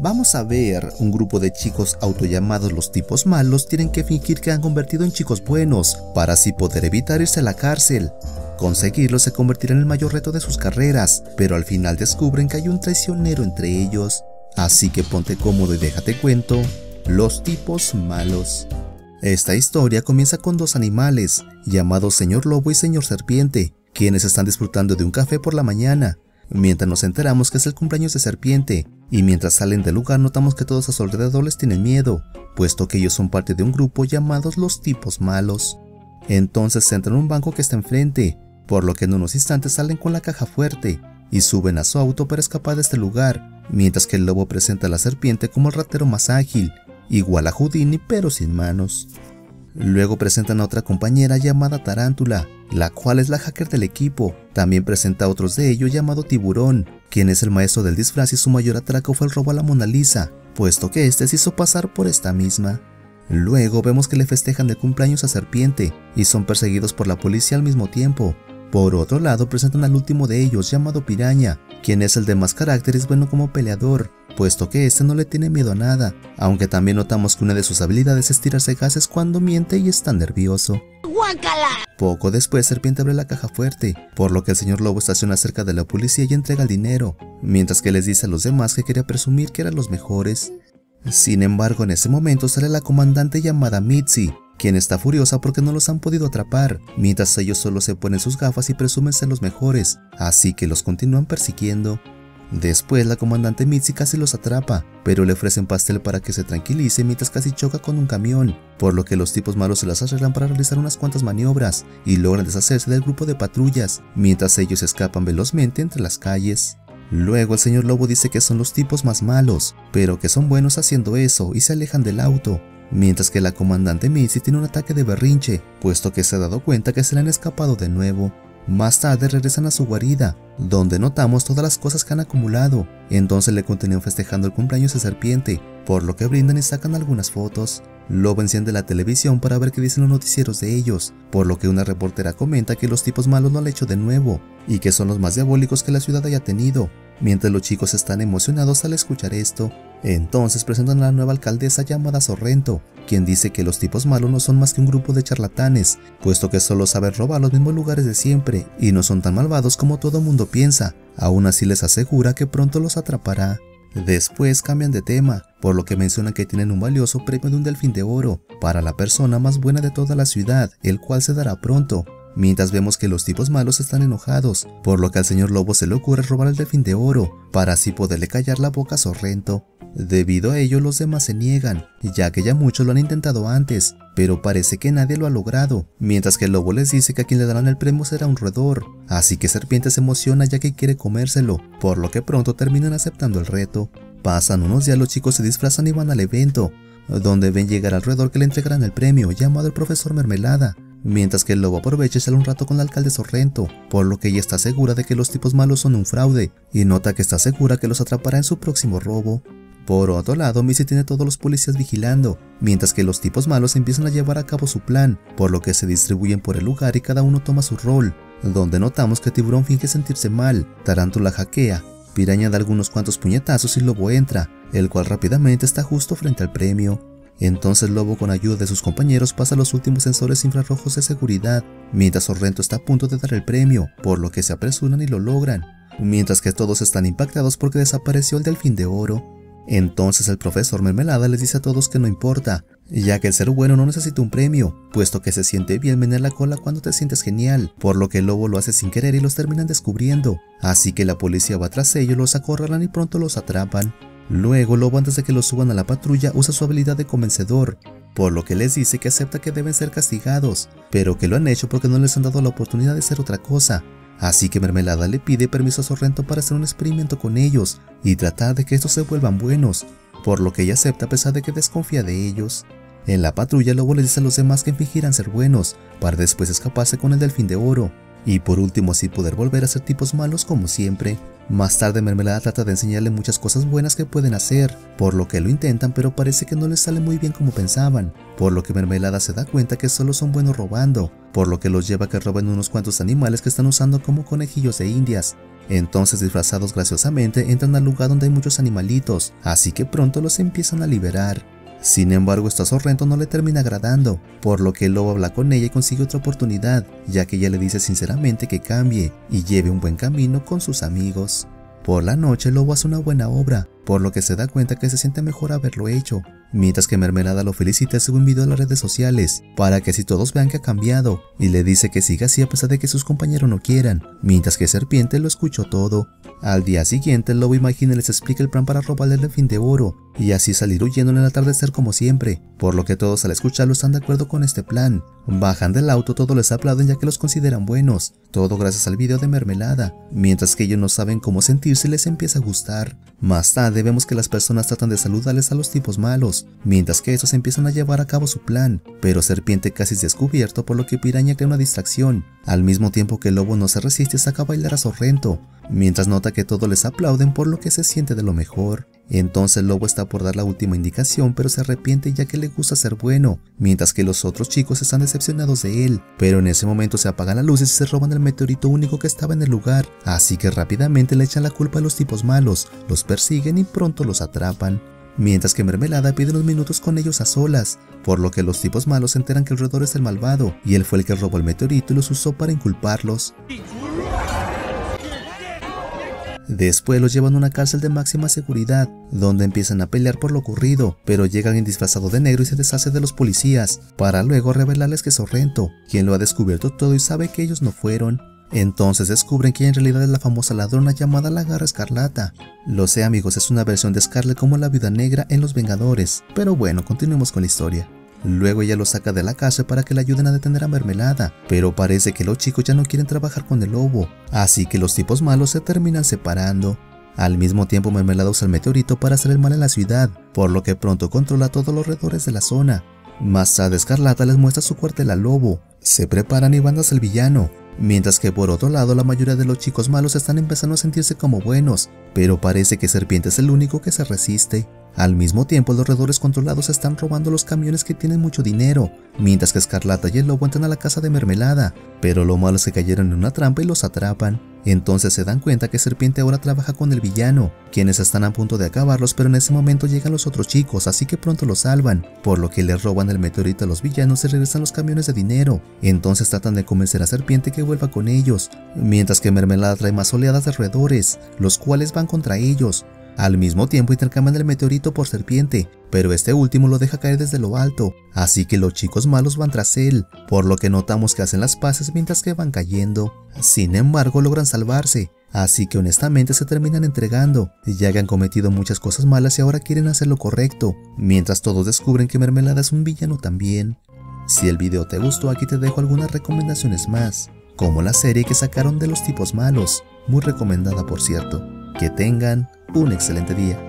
Vamos a ver, un grupo de chicos autollamados los tipos malos tienen que fingir que han convertido en chicos buenos para así poder evitar irse a la cárcel. Conseguirlo se convertirá en el mayor reto de sus carreras, pero al final descubren que hay un traicionero entre ellos. Así que ponte cómodo y déjate cuento, los tipos malos. Esta historia comienza con dos animales, llamados Señor Lobo y Señor Serpiente, quienes están disfrutando de un café por la mañana, mientras nos enteramos que es el cumpleaños de Serpiente, y mientras salen del lugar notamos que todos a su alrededor les tienen miedo, puesto que ellos son parte de un grupo llamados los tipos malos. Entonces entran en un banco que está enfrente, por lo que en unos instantes salen con la caja fuerte y suben a su auto para escapar de este lugar, mientras que el lobo presenta a la serpiente como el ratero más ágil, igual a Houdini pero sin manos. Luego presentan a otra compañera llamada Tarántula, la cual es la hacker del equipo. También presenta a otros de ellos llamado Tiburón, quien es el maestro del disfraz y su mayor atraco fue el robo a la Mona Lisa, puesto que éste se hizo pasar por esta misma. Luego vemos que le festejan el cumpleaños a Serpiente y son perseguidos por la policía al mismo tiempo. Por otro lado presentan al último de ellos llamado Piraña, quien es el de más carácter y es bueno como peleador, puesto que este no le tiene miedo a nada, aunque también notamos que una de sus habilidades es tirarse gases cuando miente y está nervioso. Poco después Serpiente abre la caja fuerte, por lo que el señor Lobo estaciona cerca de la policía y entrega el dinero, mientras que les dice a los demás que quería presumir que eran los mejores. Sin embargo, en ese momento sale la comandante llamada Mitzi, quien está furiosa porque no los han podido atrapar, mientras ellos solo se ponen sus gafas y presumen ser los mejores, así que los continúan persiguiendo. Después la comandante Mitzi casi los atrapa, pero le ofrecen pastel para que se tranquilice mientras casi choca con un camión, por lo que los tipos malos se las arreglan para realizar unas cuantas maniobras y logran deshacerse del grupo de patrullas, mientras ellos escapan velozmente entre las calles. Luego el señor Lobo dice que son los tipos más malos, pero que son buenos haciendo eso y se alejan del auto, mientras que la comandante Mitzi tiene un ataque de berrinche, puesto que se ha dado cuenta que se le han escapado de nuevo. Más tarde regresan a su guarida, donde notamos todas las cosas que han acumulado. Entonces le continúan festejando el cumpleaños de serpiente, por lo que brindan y sacan algunas fotos. Lobo enciende la televisión para ver qué dicen los noticieros de ellos, por lo que una reportera comenta que los tipos malos lo han hecho de nuevo, y que son los más diabólicos que la ciudad haya tenido. Mientras los chicos están emocionados al escuchar esto, entonces presentan a la nueva alcaldesa llamada Sorrento, quien dice que los tipos malos no son más que un grupo de charlatanes, puesto que solo saben robar los mismos lugares de siempre y no son tan malvados como todo mundo piensa. Aún así les asegura que pronto los atrapará. Después cambian de tema, por lo que mencionan que tienen un valioso premio de un delfín de oro para la persona más buena de toda la ciudad, el cual se dará pronto. Mientras vemos que los tipos malos están enojados, por lo que al señor Lobo se le ocurre robar el delfín de oro, para así poderle callar la boca a Sorrento. Debido a ello los demás se niegan, ya que ya muchos lo han intentado antes, pero parece que nadie lo ha logrado, mientras que el lobo les dice que a quien le darán el premio será un roedor, así que Serpiente se emociona ya que quiere comérselo, por lo que pronto terminan aceptando el reto. Pasan unos días los chicos se disfrazan y van al evento, donde ven llegar al roedor que le entregarán el premio, llamado el profesor Mermelada, mientras que el lobo aprovecha y sale un rato con el alcalde Sorrento, por lo que ella está segura de que los tipos malos son un fraude, y nota que está segura que los atrapará en su próximo robo. Por otro lado, Missy tiene a todos los policías vigilando, mientras que los tipos malos empiezan a llevar a cabo su plan, por lo que se distribuyen por el lugar y cada uno toma su rol, donde notamos que Tiburón finge sentirse mal, Tarántula hackea, Piraña da algunos cuantos puñetazos y Lobo entra, el cual rápidamente está justo frente al premio. Entonces Lobo con ayuda de sus compañeros pasa los últimos sensores infrarrojos de seguridad, mientras Sorrento está a punto de dar el premio, por lo que se apresuran y lo logran, mientras que todos están impactados porque desapareció el delfín de oro. Entonces el profesor Mermelada les dice a todos que no importa, ya que el ser bueno no necesita un premio, puesto que se siente bien menear la cola cuando te sientes genial, por lo que el lobo lo hace sin querer y los terminan descubriendo, así que la policía va tras ellos, los acorralan y pronto los atrapan. Luego Lobo antes de que los suban a la patrulla usa su habilidad de convencedor, por lo que les dice que acepta que deben ser castigados, pero que lo han hecho porque no les han dado la oportunidad de ser otra cosa, Así que Mermelada le pide permiso a Sorrento para hacer un experimento con ellos y tratar de que estos se vuelvan buenos, por lo que ella acepta a pesar de que desconfía de ellos. En la patrulla Lobo le dice a los demás que fingirán ser buenos, para después escaparse con el delfín de oro, y por último así poder volver a ser tipos malos como siempre. Más tarde Mermelada trata de enseñarle muchas cosas buenas que pueden hacer, por lo que lo intentan pero parece que no les sale muy bien como pensaban, por lo que Mermelada se da cuenta que solo son buenos robando, por lo que los lleva a que roben unos cuantos animales que están usando como conejillos de indias. Entonces disfrazados graciosamente entran al lugar donde hay muchos animalitos, así que pronto los empiezan a liberar. Sin embargo, esto a Sorrento no le termina agradando, por lo que el lobo habla con ella y consigue otra oportunidad, ya que ella le dice sinceramente que cambie y lleve un buen camino con sus amigos. Por la noche, el lobo hace una buena obra, por lo que se da cuenta que se siente mejor haberlo hecho, mientras que Mermelada lo felicita sube un video a las redes sociales, para que así todos vean que ha cambiado, y le dice que siga así a pesar de que sus compañeros no quieran, mientras que Serpiente lo escuchó todo. Al día siguiente, el lobo imagina les explica el plan para robarle el fin de oro, y así salir huyendo en el atardecer como siempre, por lo que todos al escucharlo están de acuerdo con este plan. Bajan del auto, todos les aplauden ya que los consideran buenos, todo gracias al video de mermelada, mientras que ellos no saben cómo sentirse les empieza a gustar. Más tarde vemos que las personas tratan de saludarles a los tipos malos, mientras que estos empiezan a llevar a cabo su plan, pero Serpiente casi es descubierto por lo que Piraña crea una distracción, al mismo tiempo que lobo no se resiste saca a bailar a Sorrento, mientras nota que todos les aplauden por lo que se siente de lo mejor. Entonces el lobo está por dar la última indicación, pero se arrepiente ya que le gusta ser bueno, mientras que los otros chicos están decepcionados de él. Pero en ese momento se apagan las luces y se roban el meteorito único que estaba en el lugar, así que rápidamente le echan la culpa a los tipos malos, los persiguen y pronto los atrapan. Mientras que Mermelada pide unos minutos con ellos a solas, por lo que los tipos malos se enteran que el roedor es el malvado, y él fue el que robó el meteorito y los usó para inculparlos. Después los llevan a una cárcel de máxima seguridad, donde empiezan a pelear por lo ocurrido, pero llegan en disfrazado de negro y se deshace de los policías, para luego revelarles que es Sorrento, quien lo ha descubierto todo y sabe que ellos no fueron. Entonces descubren que en realidad es la famosa ladrona llamada la Garra Escarlata. Lo sé amigos, es una versión de Scarlet como la Vida Negra en Los Vengadores, pero bueno, continuemos con la historia. Luego ella lo saca de la casa para que le ayuden a detener a Mermelada, pero parece que los chicos ya no quieren trabajar con el lobo, así que los tipos malos se terminan separando. Al mismo tiempo Mermelada usa el meteorito para hacer el mal en la ciudad, por lo que pronto controla todos los alrededores de la zona. Más tarde Escarlata les muestra su cuartel al lobo, se preparan y van el villano, mientras que por otro lado la mayoría de los chicos malos están empezando a sentirse como buenos, pero parece que Serpiente es el único que se resiste. Al mismo tiempo, los redores controlados están robando los camiones que tienen mucho dinero, mientras que Escarlata y el lobo entran a la casa de mermelada, pero lo malo es que cayeron en una trampa y los atrapan. Entonces se dan cuenta que Serpiente ahora trabaja con el villano, quienes están a punto de acabarlos, pero en ese momento llegan los otros chicos, así que pronto los salvan, por lo que les roban el meteorito a los villanos y regresan los camiones de dinero. Entonces tratan de convencer a Serpiente que vuelva con ellos, mientras que Mermelada trae más oleadas de roedores, los cuales van contra ellos, al mismo tiempo intercambian el meteorito por serpiente, pero este último lo deja caer desde lo alto, así que los chicos malos van tras él, por lo que notamos que hacen las paces mientras que van cayendo. Sin embargo, logran salvarse, así que honestamente se terminan entregando, ya que han cometido muchas cosas malas y ahora quieren hacer lo correcto, mientras todos descubren que Mermelada es un villano también. Si el video te gustó, aquí te dejo algunas recomendaciones más, como la serie que sacaron de los tipos malos, muy recomendada por cierto. Que tengan un excelente día.